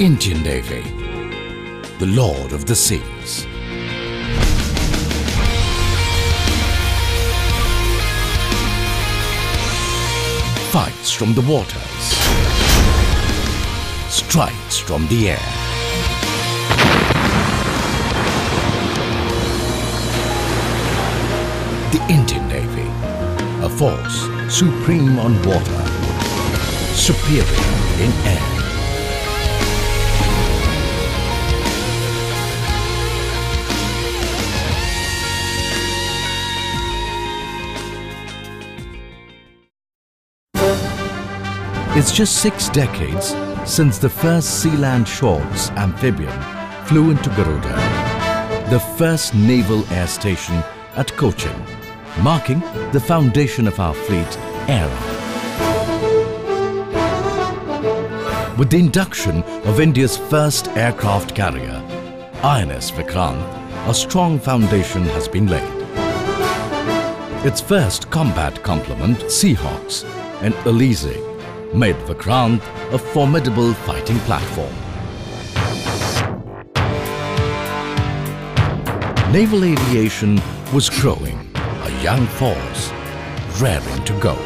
Indian Navy, the Lord of the Seas. Fights from the waters, strikes from the air. The Indian Navy, a force supreme on water, superior in air. It's just six decades since the first Sea-Land Shorts amphibian flew into Garuda, the first naval air station at Cochin, marking the foundation of our fleet era. With the induction of India's first aircraft carrier, INS Vikrant, a strong foundation has been laid. Its first combat complement, Seahawks and Alizé, made Vikrant a formidable fighting platform. Naval aviation was growing, a young force, raring to go.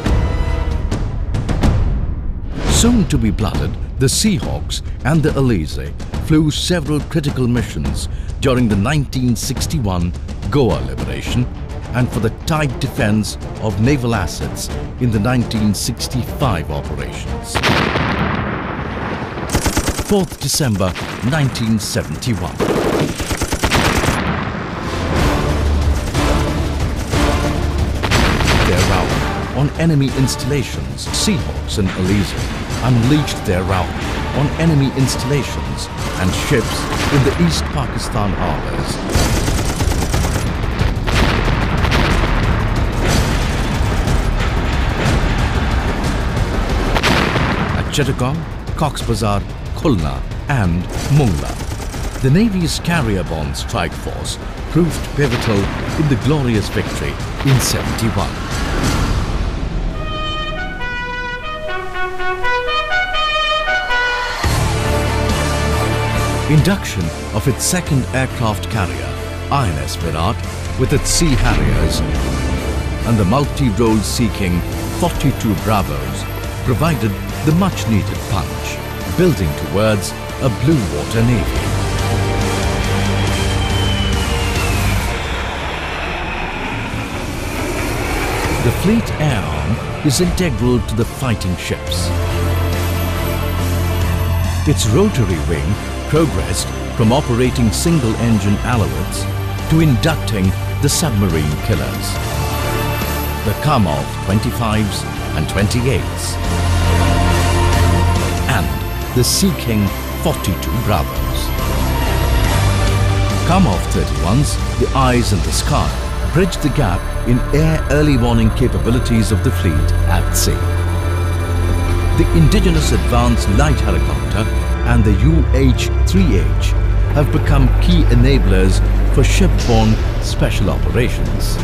Soon to be blooded, the Seahawks and the Alizé flew several critical missions during the 1961 Goa liberation and for the tight defense of naval assets in the 1965 operations. 4th December 1971. Their rout on enemy installations, Seahawks and Alizé unleashed their rout on enemy installations and ships in the East Pakistan harbors Chittagong, Cox Bazar, Khulna and Mongla. The Navy's carrier-borne strike force proved pivotal in the glorious victory in 71. Induction of its second aircraft carrier, INS Virat, with its Sea Harriers and the multi-role Sea King 42 Bravos provided the much needed punch, building towards a blue water navy. The fleet air arm is integral to the fighting ships. Its rotary wing progressed from operating single-engine Alouettes to inducting the submarine killers, the Kamov 25s and 28s, and the Sea King 42 Bravos. Kamov 31s, the eyes in the sky, bridge the gap in air early warning capabilities of the fleet at sea. The indigenous advanced light helicopter and the UH-3H have become key enablers for shipborne special operations.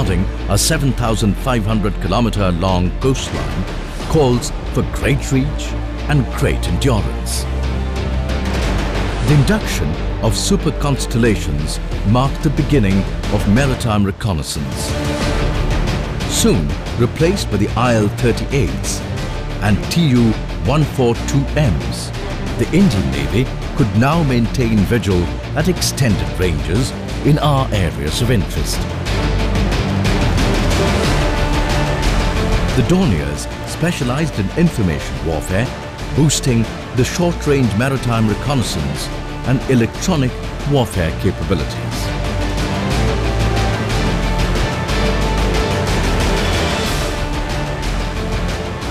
Guarding a 7,500 kilometer long coastline calls for great reach and great endurance. The induction of super constellations marked the beginning of maritime reconnaissance. Soon replaced by the IL-38s and Tu-142Ms, the Indian Navy could now maintain vigil at extended ranges in our areas of interest. The Dorniers specialized in information warfare, boosting the short-range maritime reconnaissance and electronic warfare capabilities.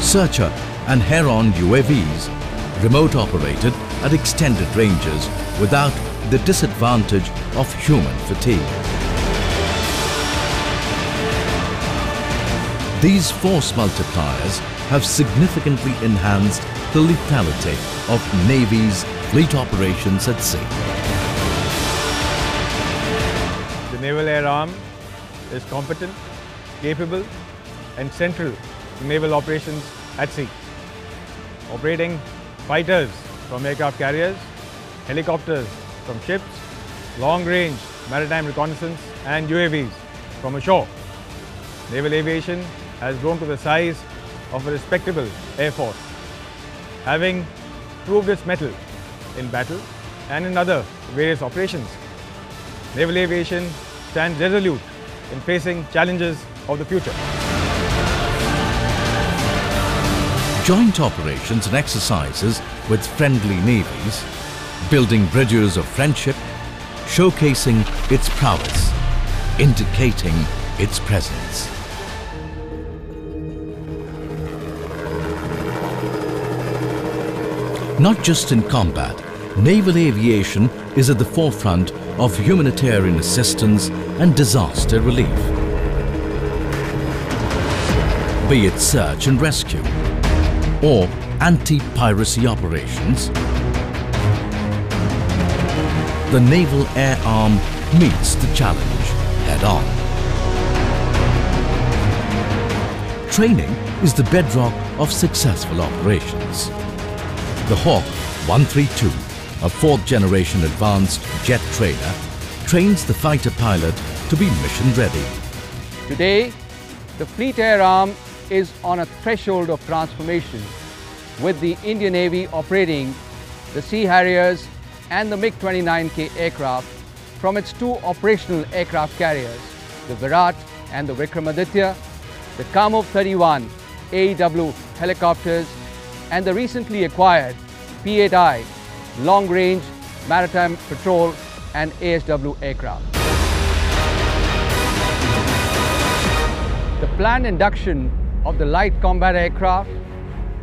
Searcher and Heron UAVs remote operated at extended ranges without the disadvantage of human fatigue. These force multipliers have significantly enhanced the lethality of Navy's fleet operations at sea. The Naval Air Arm is competent, capable and central to naval operations at sea. Operating fighters from aircraft carriers, helicopters from ships, long-range maritime reconnaissance and UAVs from ashore. Naval aviation has grown to the size of a respectable air force, having proved its mettle in battle and in other various operations. Naval aviation stands resolute in facing challenges of the future. Joint operations and exercises with friendly navies, building bridges of friendship, showcasing its prowess, indicating its presence. Not just in combat, naval aviation is at the forefront of humanitarian assistance and disaster relief. Be it search and rescue or anti-piracy operations, the Naval Air Arm meets the challenge head-on. Training is the bedrock of successful operations. The Hawk 132, a fourth generation advanced jet trainer, trains the fighter pilot to be mission ready. Today, the Fleet Air Arm is on a threshold of transformation with the Indian Navy operating the Sea Harriers and the MiG-29K aircraft from its two operational aircraft carriers, the Virat and the Vikramaditya, the Kamov 31 AEW helicopters and the recently acquired P-8I long-range maritime patrol and ASW aircraft. The planned induction of the light combat aircraft,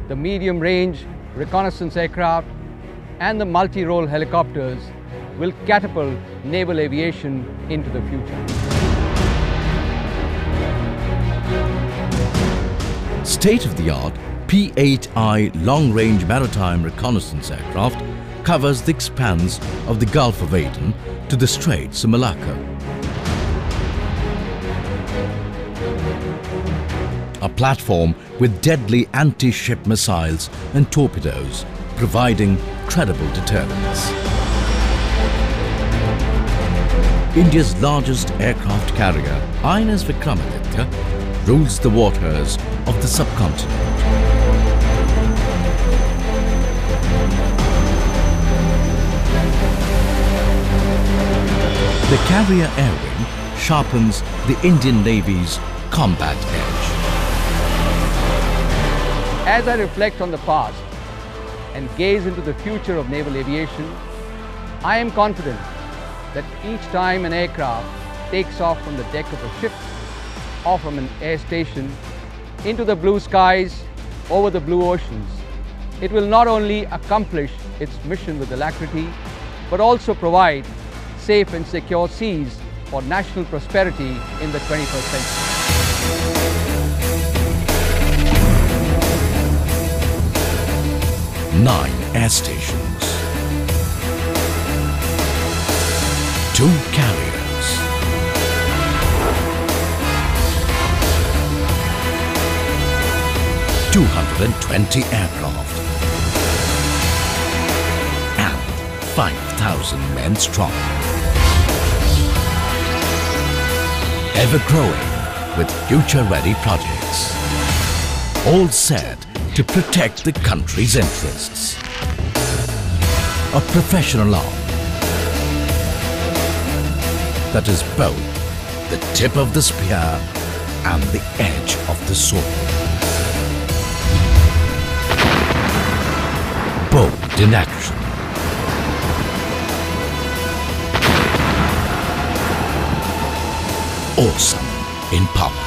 the medium-range reconnaissance aircraft and the multi-role helicopters will catapult naval aviation into the future. State-of-the-art P-8I long-range maritime reconnaissance aircraft covers the expanse of the Gulf of Aden to the Straits of Malacca. A platform with deadly anti-ship missiles and torpedoes, providing credible deterrence. India's largest aircraft carrier, INS Vikramaditya, rules the waters of the subcontinent. The carrier air wing sharpens the Indian Navy's combat edge. As I reflect on the past and gaze into the future of naval aviation, I am confident that each time an aircraft takes off from the deck of a ship or from an air station into the blue skies over the blue oceans, it will not only accomplish its mission with alacrity, but also provide safe and secure seas for national prosperity in the 21st century. Nine air stations. Two carriers. Two hundred and twenty aircraft. And five thousand men strong. Ever growing with future-ready projects. All set to protect the country's interests. A professional arm that is both the tip of the spear and the edge of the sword. Bold in action. Awesome in power.